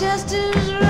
just as round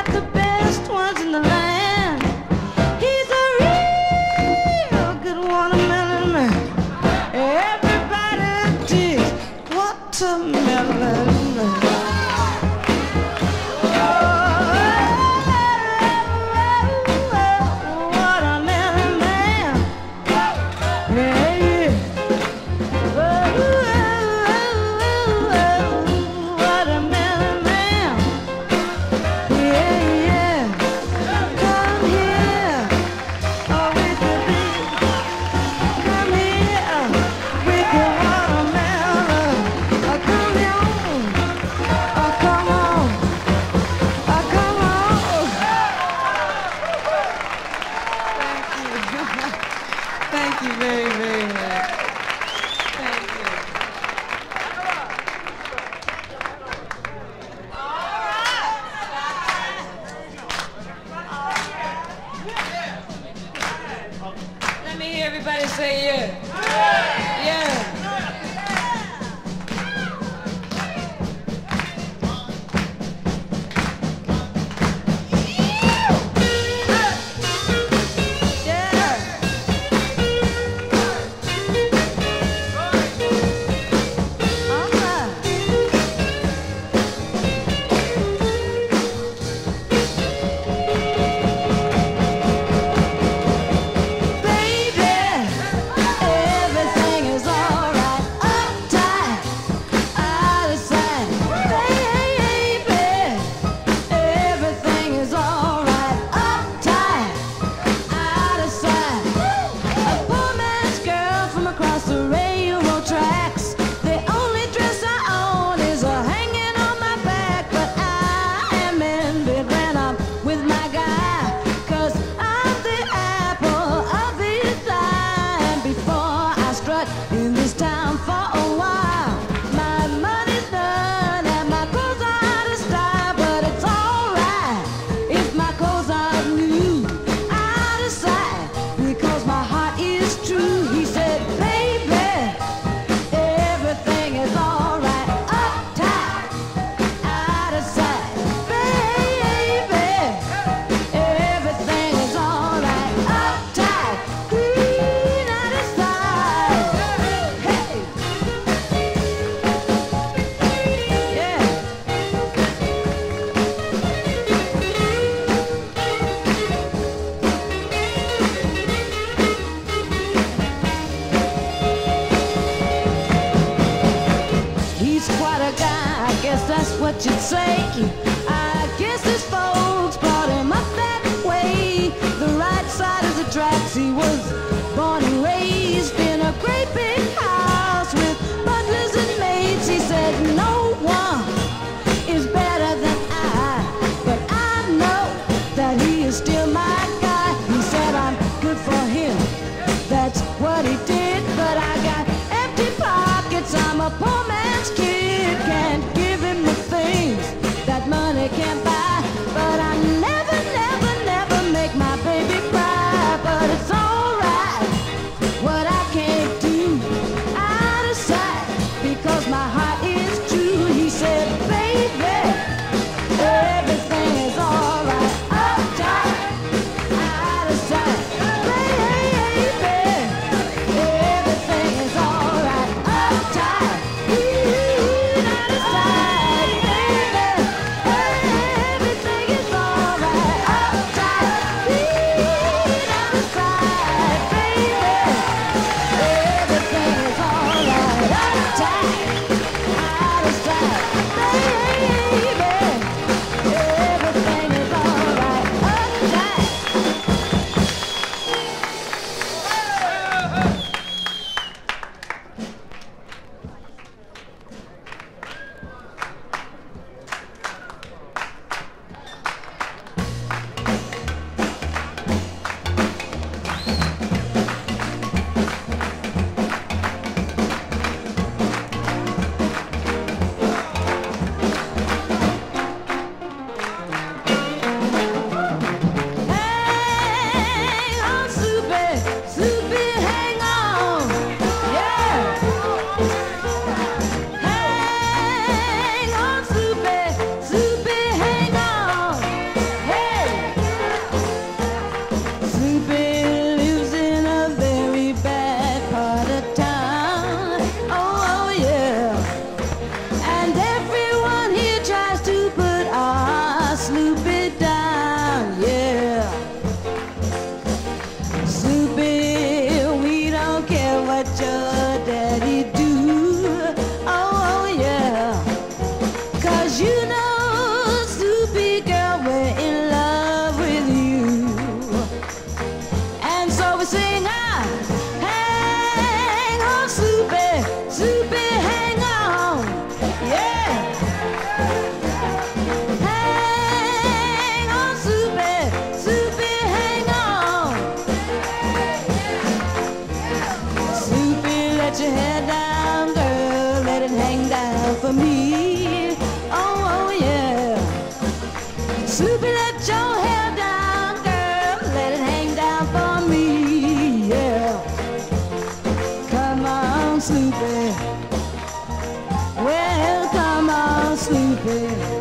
Snoopy. Well, come on, Snoopy.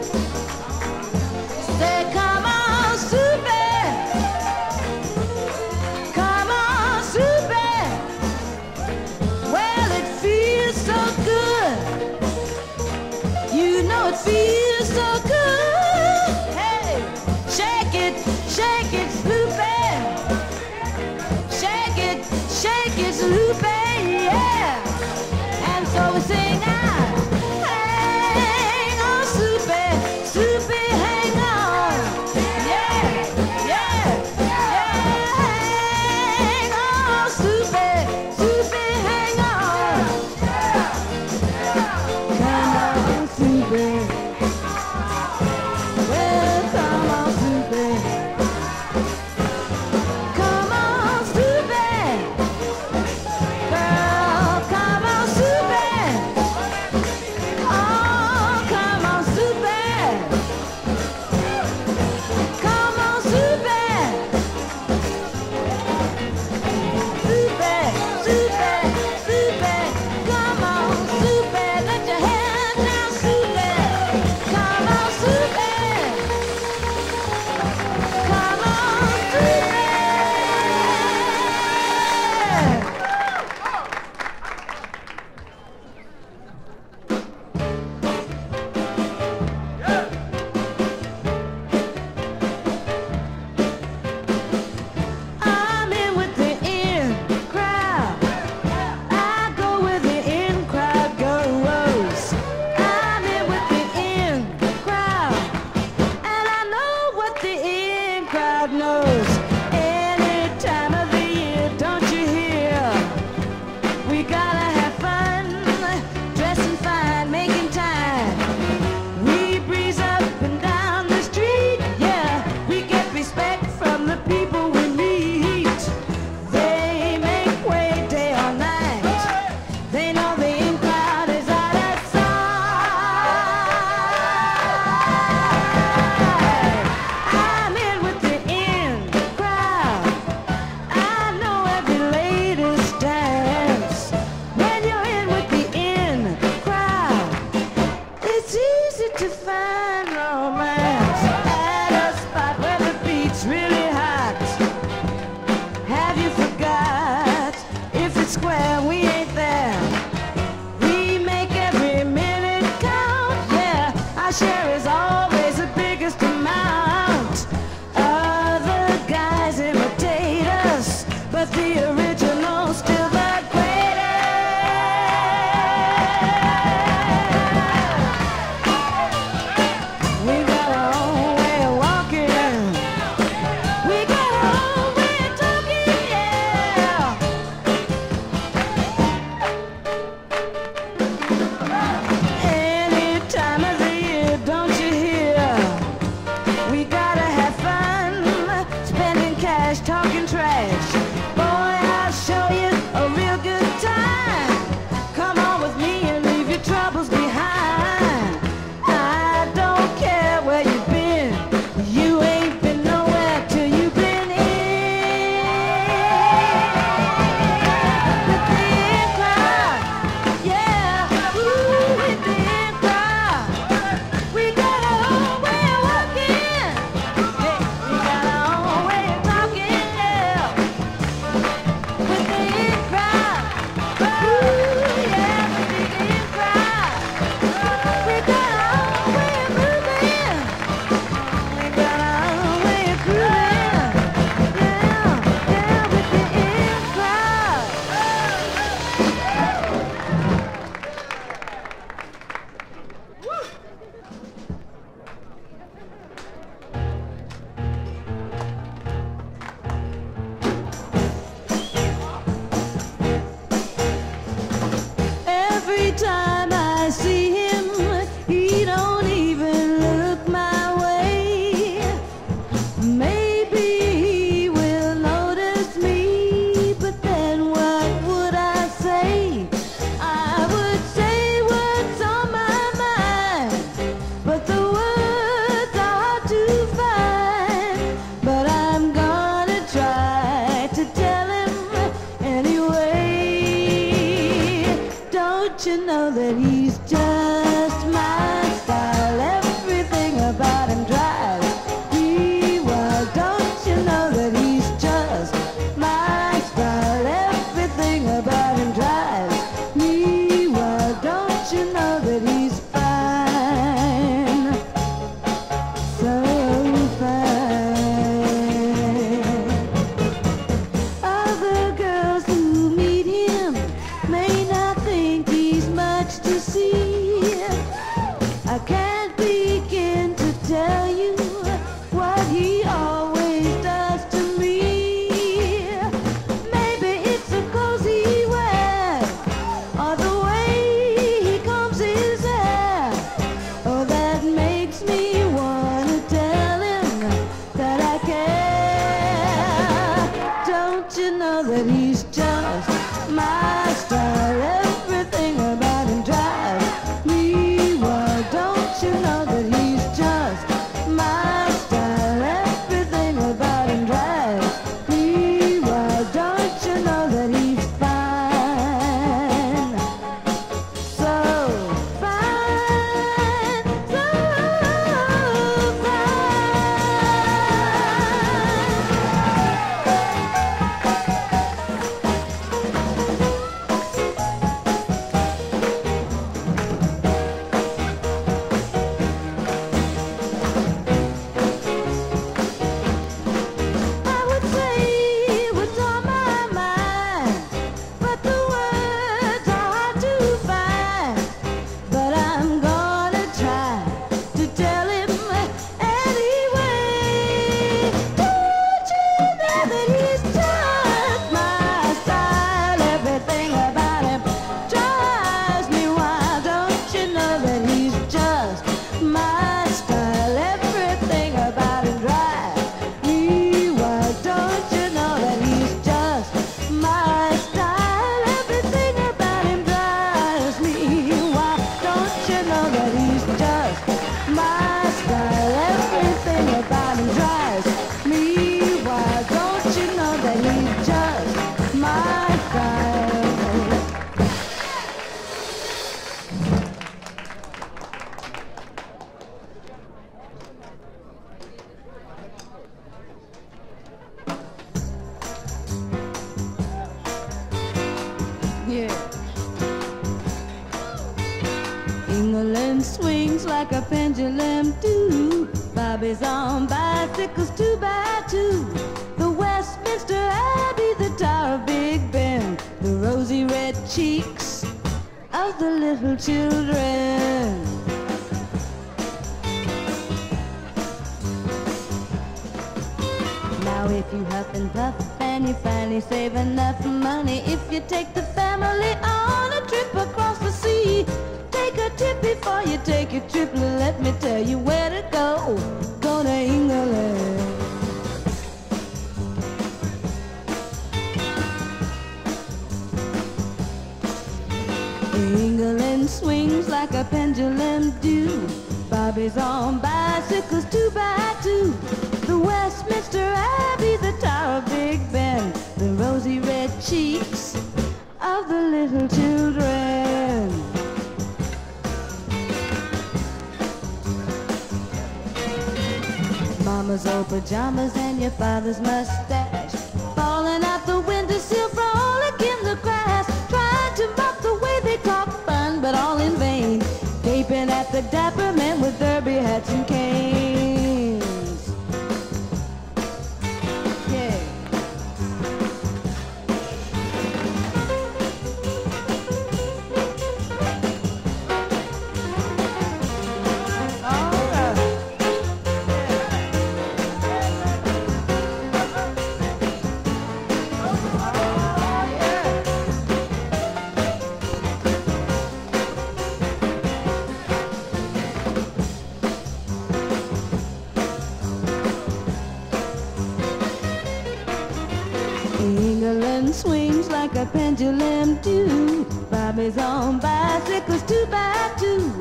Too. Bobbies on bicycles two by two. The Westminster Abbey, the Tower of Big Ben, the rosy red cheeks of the little children. Now if you huff and puff and you finally save enough money, if you take the family on a tip before you take your trip. Let me tell you where to go. Go to England. England swings like a pendulum do. Bobbies on bicycles two by two. The Westminster Abbey, the Tower of Big Ben, the rosy red cheeks of the little children. Mama's old oh, pajamas and your father's mustache. Falling out the windowsill, frolic in the grass. Trying to mock the way they talk fun, but all in vain. Gaping at the dapper men with derby hats and canes England swings like a pendulum too. Bobbies on bicycles two by two.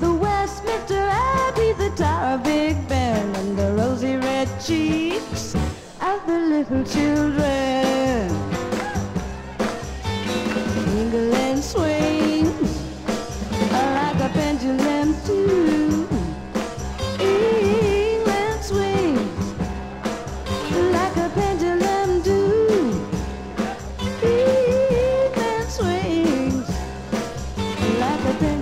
The Westminster Abbey, the Tower Big Ben, and the rosy red cheeks of the little children. happened.